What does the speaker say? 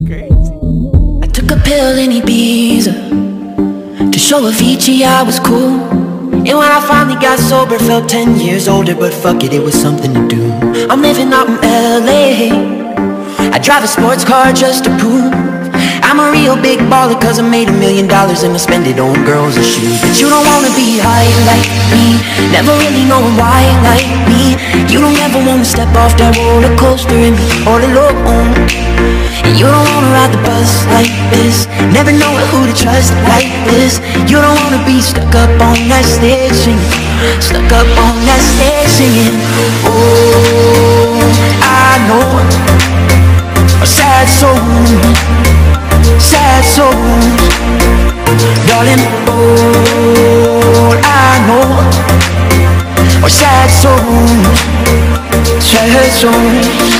I took a pill in Ibiza To show Avicii I was cool. And when I finally got sober Felt 10 years older But fuck it, it was something to do. I'm living out in L.A. I drive a sports car just to prove I'm a real big baller Cause I made a million dollars And I spend it on girls and shoes. But you don't wanna be high like me Never really knowing why like me. You don't ever wanna step off that roller coaster And be all alone you don't wanna ride the bus like this. Never know who to trust like this. You don't wanna be stuck up on that stage singing. Stuck up on that stage singing. Oh, I know. A sad soul. Sad soul. Darling, all I know. Are sad souls Sad souls